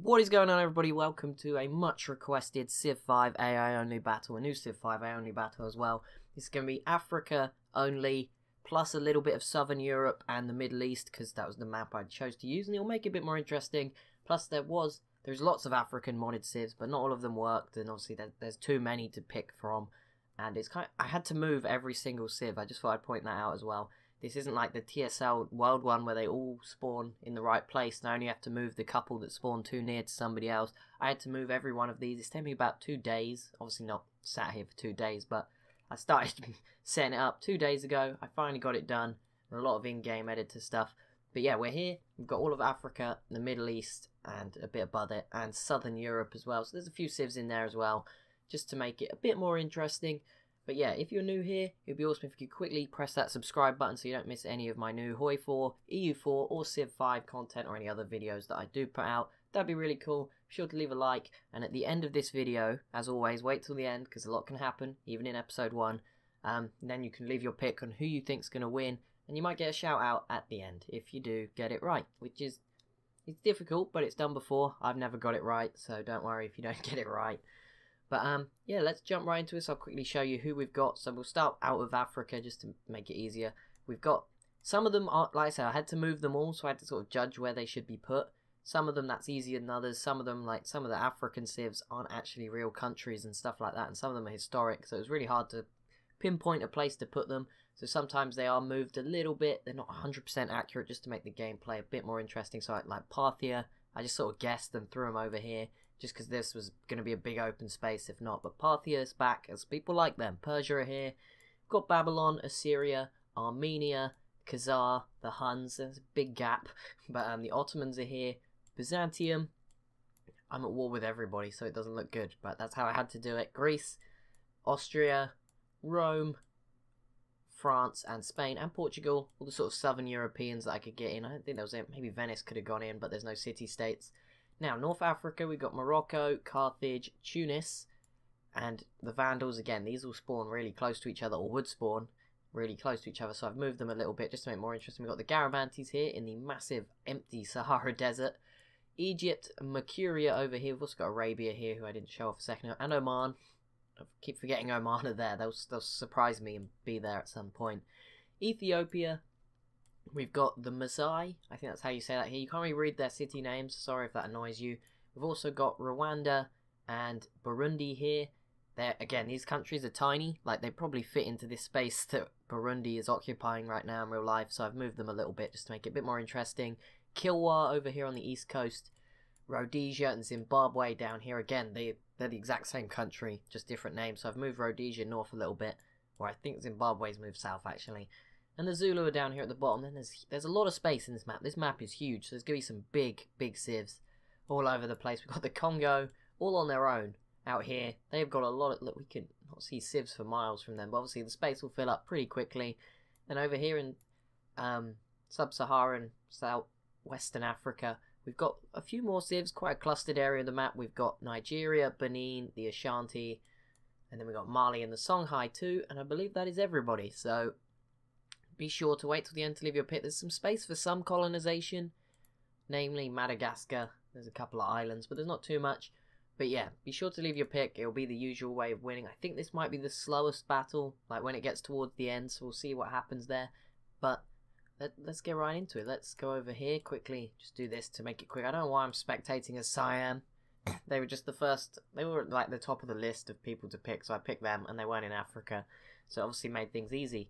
What is going on, everybody? Welcome to a much requested Civ 5 AI only battle, a new Civ 5 AI only battle as well. Is going to be Africa only, plus a little bit of Southern Europe and the Middle East, because that was the map I chose to use, and it'll make it a bit more interesting. Plus, there was there's lots of African modded Civs, but not all of them worked, and obviously there, there's too many to pick from. And it's kind of, I had to move every single Civ. I just thought I'd point that out as well. This isn't like the TSL World one where they all spawn in the right place and I only have to move the couple that spawn too near to somebody else. I had to move every one of these. It's taken me about two days. Obviously not sat here for two days, but I started setting it up two days ago. I finally got it done. And a lot of in-game editor stuff. But yeah, we're here. We've got all of Africa, the Middle East, and a bit above it, and Southern Europe as well. So there's a few civs in there as well, just to make it a bit more interesting. But yeah, if you're new here, it'd be awesome if you could quickly press that subscribe button so you don't miss any of my new HOI 4, EU4, or Civ 5 content or any other videos that I do put out. That'd be really cool. Be sure to leave a like. And at the end of this video, as always, wait till the end because a lot can happen, even in episode 1. Um, then you can leave your pick on who you think's going to win. And you might get a shout out at the end if you do get it right, which is it's difficult, but it's done before. I've never got it right, so don't worry if you don't get it right. But um, yeah, let's jump right into this. I'll quickly show you who we've got. So we'll start out of Africa just to make it easier. We've got some of them are like I said, I had to move them all, so I had to sort of judge where they should be put. Some of them that's easier than others. Some of them, like some of the African civs, aren't actually real countries and stuff like that, and some of them are historic. So it's really hard to pinpoint a place to put them. So sometimes they are moved a little bit. They're not 100% accurate just to make the gameplay a bit more interesting. So like Parthia, I just sort of guessed and threw them over here just because this was going to be a big open space if not. But Parthia is back as people like them. Persia are here. Got Babylon, Assyria, Armenia, Khazar, the Huns. There's a big gap. But um, the Ottomans are here. Byzantium. I'm at war with everybody, so it doesn't look good. But that's how I had to do it. Greece, Austria, Rome, France, and Spain, and Portugal. All the sort of southern Europeans that I could get in. I don't think there was maybe Venice could have gone in, but there's no city states. Now, North Africa, we've got Morocco, Carthage, Tunis, and the Vandals. Again, these will spawn really close to each other, or would spawn really close to each other, so I've moved them a little bit just to make more interesting. We've got the Garamantes here in the massive, empty Sahara Desert. Egypt, Mercuria over here. We've also got Arabia here, who I didn't show off a second ago, and Oman. I keep forgetting Oman are there. They'll, they'll surprise me and be there at some point. Ethiopia, We've got the Maasai. I think that's how you say that here. You can't really read their city names. Sorry if that annoys you. We've also got Rwanda and Burundi here. They're, again, these countries are tiny. Like, they probably fit into this space that Burundi is occupying right now in real life. So I've moved them a little bit just to make it a bit more interesting. Kilwa over here on the east coast. Rhodesia and Zimbabwe down here. Again, they, they're the exact same country, just different names. So I've moved Rhodesia north a little bit. Or I think Zimbabwe's moved south, actually. And the Zulu are down here at the bottom. Then there's there's a lot of space in this map. This map is huge, so there's going to be some big, big civs all over the place. We've got the Congo all on their own out here. They've got a lot of... Look, we can not see civs for miles from them, but obviously the space will fill up pretty quickly. And over here in um, sub-Saharan, south-western Africa, we've got a few more civs, quite a clustered area of the map. We've got Nigeria, Benin, the Ashanti, and then we've got Mali and the Songhai too, and I believe that is everybody. So be sure to wait till the end to leave your pick. There's some space for some colonization, namely Madagascar. There's a couple of islands, but there's not too much. But yeah, be sure to leave your pick. It'll be the usual way of winning. I think this might be the slowest battle, like when it gets towards the end, so we'll see what happens there. But let, us get right into it. Let's go over here quickly. Just do this to make it quick. I don't know why I'm spectating as Siam. they were just the first, they were like the top of the list of people to pick, so I picked them, and they weren't in Africa. So obviously made things easy.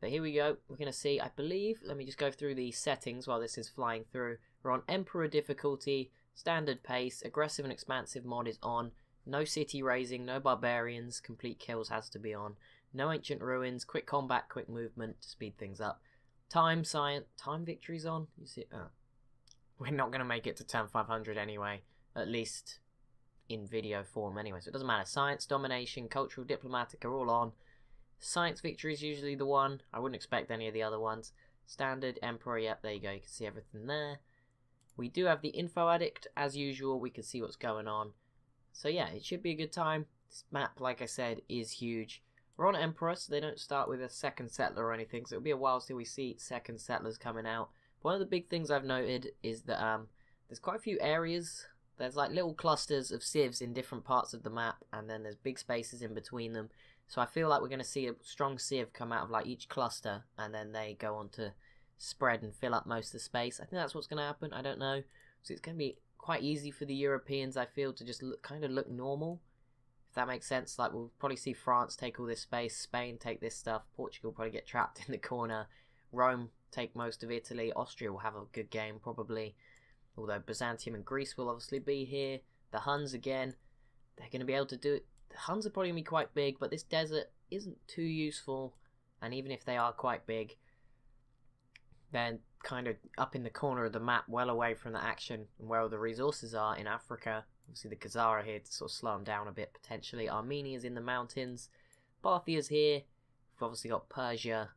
But here we go. We're going to see, I believe, let me just go through the settings while this is flying through. We're on Emperor difficulty, standard pace, aggressive and expansive mod is on, no city razing, no barbarians, complete kills has to be on, no ancient ruins, quick combat, quick movement to speed things up. Time science, time victories on. You see, oh. we're not going to make it to 10500 anyway, at least in video form anyway, so it doesn't matter. Science, domination, cultural, diplomatic are all on. Science Victory is usually the one. I wouldn't expect any of the other ones. Standard, Emperor, yep, there you go. You can see everything there. We do have the InfoAddict, as usual. We can see what's going on. So yeah, it should be a good time. This map, like I said, is huge. We're on Emperor, so they don't start with a second settler or anything, so it'll be a while till we see second settlers coming out. One of the big things I've noted is that um, there's quite a few areas there's like little clusters of civs in different parts of the map, and then there's big spaces in between them. So I feel like we're going to see a strong civ come out of like each cluster, and then they go on to spread and fill up most of the space. I think that's what's going to happen. I don't know. So it's going to be quite easy for the Europeans, I feel, to just look, kind of look normal. If that makes sense. Like we'll probably see France take all this space, Spain take this stuff, Portugal probably get trapped in the corner, Rome take most of Italy, Austria will have a good game probably. Although Byzantium and Greece will obviously be here. The Huns again, they're going to be able to do it the Huns are probably going to be quite big, but this desert isn't too useful. And even if they are quite big, they're kind of up in the corner of the map, well away from the action and where all the resources are in Africa. Obviously, the Khazar are here to sort of slow them down a bit potentially. Armenia's in the mountains. Parthia's here. We've obviously got Persia.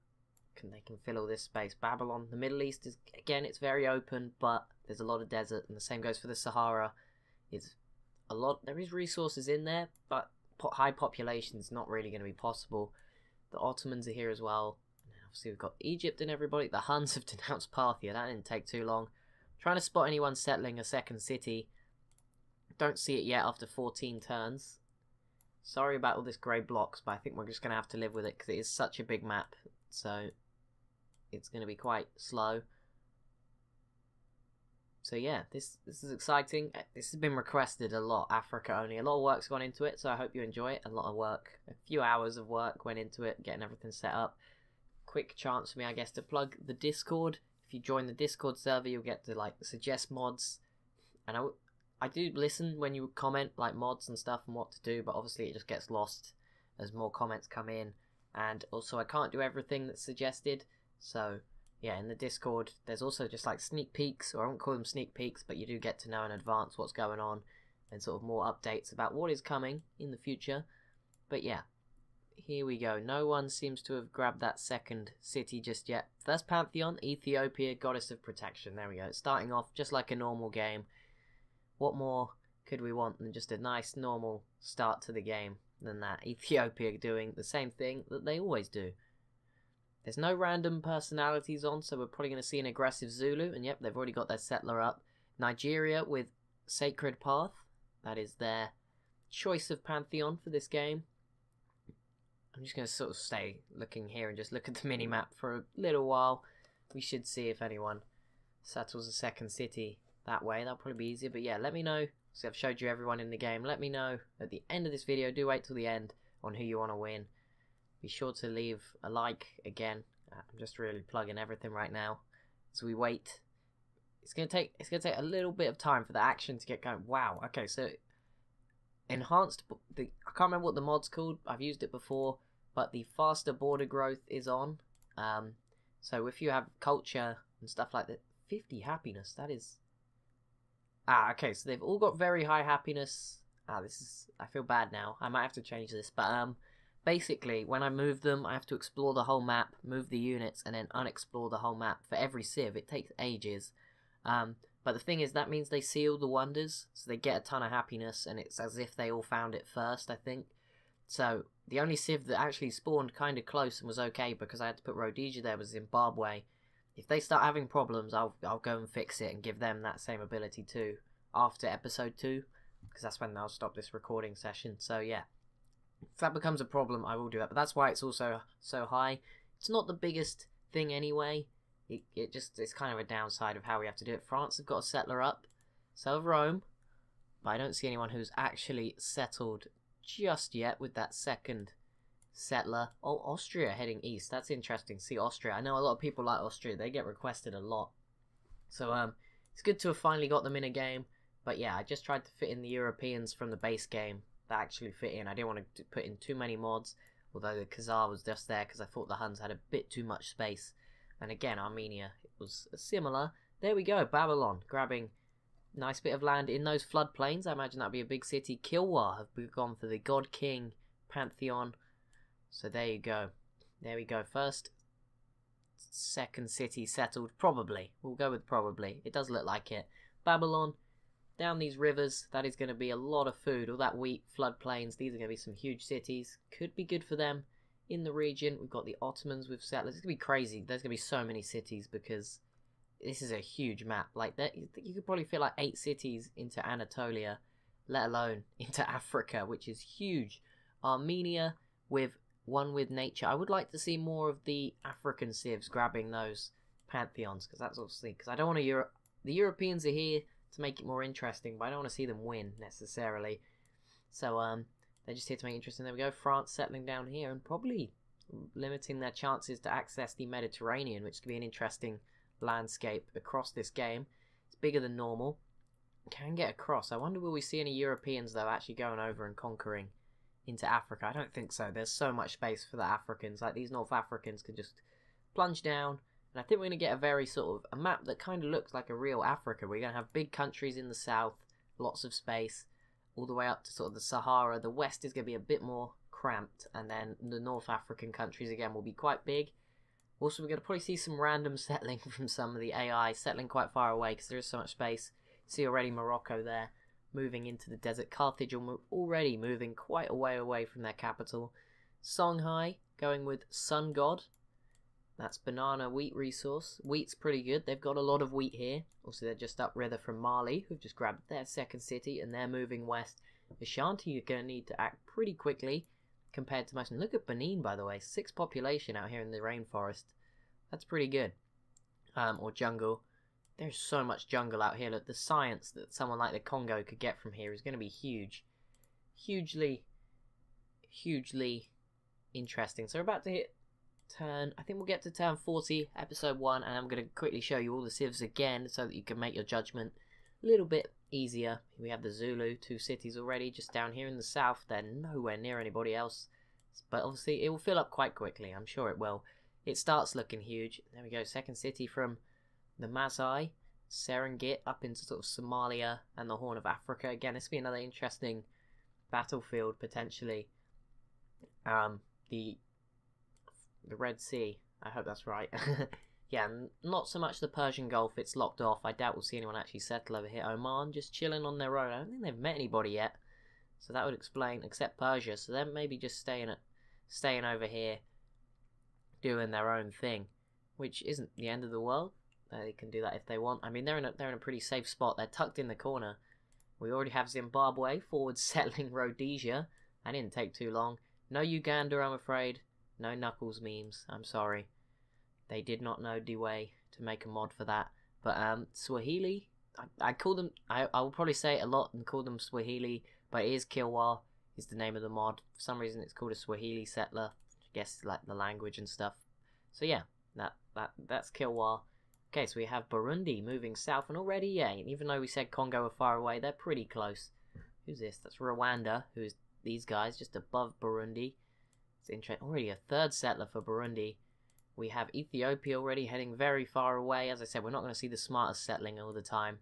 Can they can fill all this space? Babylon, the Middle East is again, it's very open, but there's a lot of desert, and the same goes for the Sahara. It's a lot. There is resources in there, but high population is not really going to be possible. The Ottomans are here as well. obviously, we've got Egypt and everybody. The Huns have denounced Parthia. That didn't take too long. trying to spot anyone settling a second city. Don't see it yet after 14 turns. Sorry about all this grey blocks, but I think we're just going to have to live with it because it is such a big map. So it's going to be quite slow. So yeah, this this is exciting. Uh, this has been requested a lot. Africa only. A lot of work's gone into it, so I hope you enjoy it. A lot of work, a few hours of work went into it, getting everything set up. Quick chance for me, I guess, to plug the Discord. If you join the Discord server, you'll get to like suggest mods, and I I do listen when you comment like mods and stuff and what to do, but obviously it just gets lost as more comments come in. And also, I can't do everything that's suggested, so yeah, in the Discord, there's also just like sneak peeks, or I won't call them sneak peeks, but you do get to know in advance what's going on and sort of more updates about what is coming in the future. But yeah, here we go. No one seems to have grabbed that second city just yet. First Pantheon, Ethiopia, Goddess of Protection. There we go. Starting off just like a normal game. What more could we want than just a nice normal start to the game than that? Ethiopia doing the same thing that they always do. There's no random personalities on, so we're probably going to see an aggressive Zulu. And yep, they've already got their settler up. Nigeria with Sacred Path. That is their choice of Pantheon for this game. I'm just going to sort of stay looking here and just look at the mini-map for a little while. We should see if anyone settles a second city that way. That'll probably be easier. But yeah, let me know. So I've showed you everyone in the game. Let me know at the end of this video. Do wait till the end on who you want to win. Be sure to leave a like again. Uh, I'm just really plugging everything right now as we wait. It's gonna take it's gonna take a little bit of time for the action to get going. Wow. Okay, so enhanced. The I can't remember what the mod's called. I've used it before, but the faster border growth is on. Um, so if you have culture and stuff like that, 50 happiness. That is. Ah, okay. So they've all got very high happiness. Ah, this is. I feel bad now. I might have to change this, but um, basically, when I move them, I have to explore the whole map, move the units, and then unexplore the whole map for every civ. It takes ages. Um, but the thing is, that means they see all the wonders, so they get a ton of happiness, and it's as if they all found it first, I think. So, the only civ that actually spawned kind of close and was okay because I had to put Rhodesia there was Zimbabwe. If they start having problems, I'll, I'll go and fix it and give them that same ability too after episode 2, because that's when I'll stop this recording session. So, yeah if that becomes a problem, I will do that. But that's why it's also so high. It's not the biggest thing anyway. It, it just it's kind of a downside of how we have to do it. France have got a settler up, so have Rome, but I don't see anyone who's actually settled just yet with that second settler. Oh, Austria heading east. That's interesting. See Austria. I know a lot of people like Austria. They get requested a lot. So um, it's good to have finally got them in a game. But yeah, I just tried to fit in the Europeans from the base game that actually fit in. I didn't want to put in too many mods, although the Khazar was just there because I thought the Huns had a bit too much space. And again, Armenia was similar. There we go, Babylon, grabbing nice bit of land in those floodplains. I imagine that'd be a big city. Kilwa have gone for the God King Pantheon. So there you go. There we go. First, second city settled. Probably. We'll go with probably. It does look like it. Babylon, down these rivers, that is going to be a lot of food. All that wheat, floodplains, these are going to be some huge cities. Could be good for them. In the region, we've got the Ottomans with settlers. It's going to be crazy. There's going to be so many cities because this is a huge map. Like that, you could probably fit like eight cities into Anatolia, let alone into Africa, which is huge. Armenia with one with nature. I would like to see more of the African civs grabbing those pantheons because that's obviously because I don't want to Europe. The Europeans are here to make it more interesting, but I don't want to see them win necessarily. So um, they're just here to make it interesting. There we go. France settling down here and probably limiting their chances to access the Mediterranean, which could be an interesting landscape across this game. It's bigger than normal. Can get across. I wonder will we see any Europeans though actually going over and conquering into Africa? I don't think so. There's so much space for the Africans. Like these North Africans can just plunge down. And I think we're going to get a very sort of a map that kind of looks like a real Africa. We're going to have big countries in the south, lots of space, all the way up to sort of the Sahara. The west is going to be a bit more cramped, and then the North African countries again will be quite big. Also, we're going to probably see some random settling from some of the AI, settling quite far away because there is so much space. See already Morocco there, moving into the desert. Carthage already moving quite a way away from their capital. Songhai going with Sun God. That's banana wheat resource. Wheat's pretty good. They've got a lot of wheat here. Also, they're just upriver from Mali, who've just grabbed their second city, and they're moving west. Ashanti are going to need to act pretty quickly compared to most. And look at Benin, by the way. Six population out here in the rainforest. That's pretty good. Um, or jungle. There's so much jungle out here. Look, the science that someone like the Congo could get from here is going to be huge. Hugely, hugely interesting. So we're about to hit turn, I think we'll get to turn 40, episode 1, and I'm going to quickly show you all the civs again so that you can make your judgment a little bit easier. We have the Zulu, two cities already, just down here in the south. They're nowhere near anybody else. But obviously, it will fill up quite quickly. I'm sure it will. It starts looking huge. There we go. Second city from the Masai, Serengit, up into sort of Somalia and the Horn of Africa. Again, this will be another interesting battlefield, potentially. Um, the the Red Sea. I hope that's right. yeah, not so much the Persian Gulf, it's locked off. I doubt we'll see anyone actually settle over here. Oman just chilling on their own. I don't think they've met anybody yet. So that would explain, except Persia. So they're maybe just staying at, staying over here, doing their own thing, which isn't the end of the world. Uh, they can do that if they want. I mean, they're in a they're in a pretty safe spot. They're tucked in the corner. We already have Zimbabwe forward settling Rhodesia. That didn't take too long. No Uganda, I'm afraid. No Knuckles memes. I'm sorry. They did not know the way to make a mod for that. But um, Swahili, I, I call them. I, I will probably say it a lot and call them Swahili, but it is Kilwa is the name of the mod. For some reason, it's called a Swahili settler. I guess like the language and stuff. So yeah, that that that's Kilwa. Okay, so we have Burundi moving south, and already, yeah, even though we said Congo are far away, they're pretty close. Who's this? That's Rwanda, who's these guys, just above Burundi. It's interesting. Already a third settler for Burundi. We have Ethiopia already heading very far away. As I said, we're not going to see the smartest settling all the time.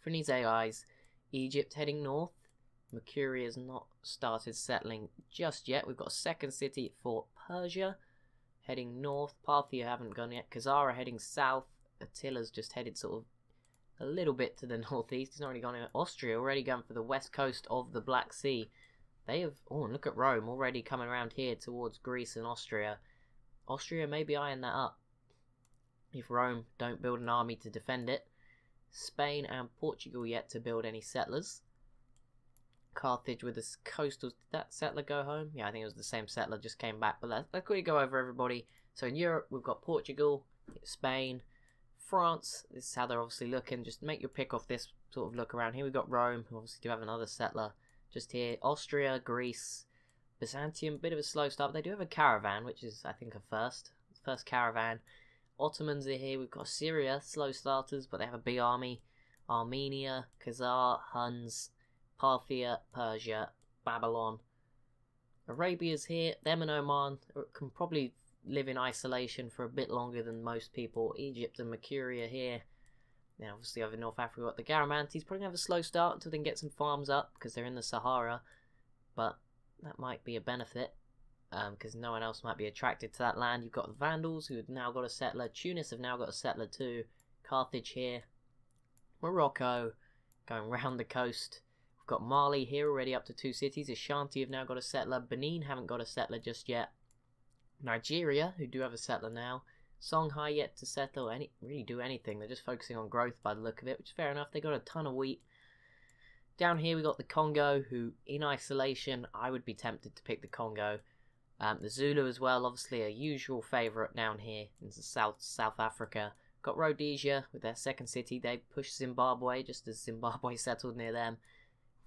For these AIs, Egypt heading north. Mercury has not started settling just yet. We've got a second city for Persia heading north. Parthia haven't gone yet. Khazara heading south. Attila's just headed sort of a little bit to the northeast. He's already gone in. Austria already gone for the west coast of the Black Sea. They have. Oh, look at Rome already coming around here towards Greece and Austria. Austria may be eyeing that up. If Rome don't build an army to defend it. Spain and Portugal yet to build any settlers. Carthage with its coastal. Did that settler go home? Yeah, I think it was the same settler, just came back. But let's, let's quickly go over everybody. So in Europe, we've got Portugal, Spain, France. This is how they're obviously looking. Just make your pick off this sort of look around. Here we've got Rome, who obviously do have another settler just here. Austria, Greece, Byzantium, bit of a slow start. They do have a caravan, which is, I think, a first. First caravan. Ottomans are here. We've got Syria, slow starters, but they have a big army. Armenia, Khazar, Huns, Parthia, Persia, Babylon. Arabia's here. Them and Oman can probably live in isolation for a bit longer than most people. Egypt and Mercury are here. Then obviously over North Africa, got the Garamantes. Probably have a slow start until they can get some farms up because they're in the Sahara. But that might be a benefit because um, no one else might be attracted to that land. You've got the Vandals who have now got a settler. Tunis have now got a settler too. Carthage here. Morocco going round the coast. We've got Mali here already up to two cities. Ashanti have now got a settler. Benin haven't got a settler just yet. Nigeria, who do have a settler now. Songhai yet to settle, any really do anything. They're just focusing on growth by the look of it, which is fair enough. They got a ton of wheat. Down here we got the Congo, who in isolation I would be tempted to pick the Congo. Um, the Zulu as well, obviously a usual favourite down here in South South Africa. Got Rhodesia with their second city. They pushed Zimbabwe just as Zimbabwe settled near them.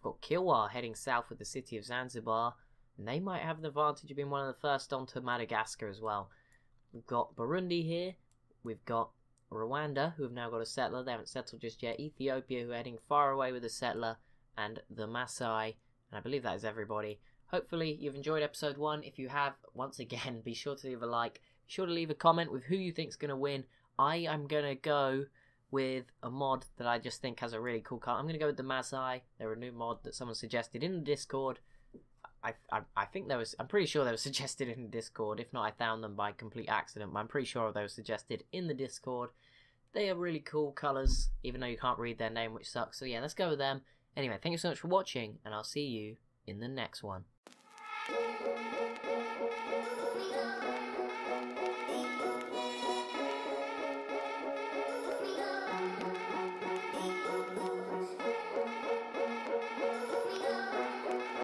Got Kilwa heading south with the city of Zanzibar. And they might have the advantage of being one of the first onto Madagascar as well. We've got Burundi here. We've got Rwanda, who have now got a settler. They haven't settled just yet. Ethiopia, who are heading far away with a settler. And the Maasai. And I believe that is everybody. Hopefully you've enjoyed episode one. If you have, once again, be sure to leave a like. Be sure to leave a comment with who you think's going to win. I am going to go with a mod that I just think has a really cool card. I'm going to go with the Maasai. They're a new mod that someone suggested in the Discord. I, I, I think there was I'm pretty sure they were suggested in Discord. If not, I found them by complete accident. But I'm pretty sure they were suggested in the Discord. They are really cool colours, even though you can't read their name, which sucks. So yeah, let's go with them. Anyway, thank you so much for watching, and I'll see you in the next one.